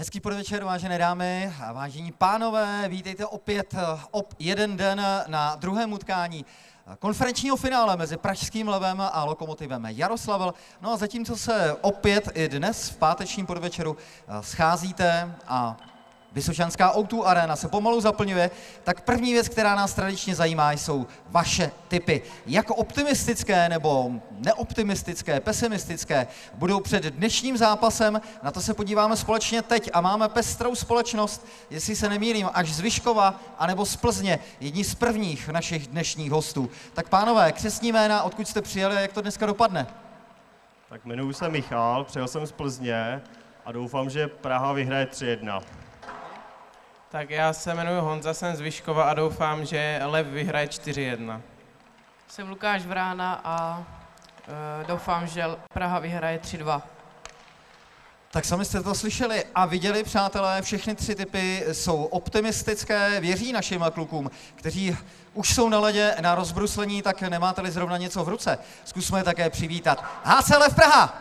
Hezký podvečer, vážené dámy a vážení pánové. Vítejte opět op jeden den na druhém utkání konferenčního finále mezi Pražským levem a Lokomotivem Jaroslavl. No a zatímco se opět i dnes v pátečním podvečeru eh, scházíte a Vysočanská O2 Arena se pomalu zaplňuje, tak první věc, která nás tradičně zajímá, jsou vaše typy. Jak optimistické nebo neoptimistické, pesimistické budou před dnešním zápasem, na to se podíváme společně teď a máme pestrou společnost, jestli se nemýlím, až z Vyškova anebo z Plzně, jedni z prvních našich dnešních hostů. Tak pánové, křesní jména, odkud jste přijeli a jak to dneska dopadne? Tak jmenuji se Michal, přijel jsem z Plzně a doufám, že Praha vyhraje 3-1. Tak já se jmenuji Honza, jsem z Vyškova a doufám, že Lev vyhraje 4-1. Jsem Lukáš Vrána a e, doufám, že Praha vyhraje 3-2. Tak sami jste to slyšeli a viděli, přátelé, všechny tři typy jsou optimistické, věří našim klukům, kteří už jsou na ledě na rozbruslení, tak nemáte-li zrovna něco v ruce. Zkusme je také přivítat. HC Lev Praha!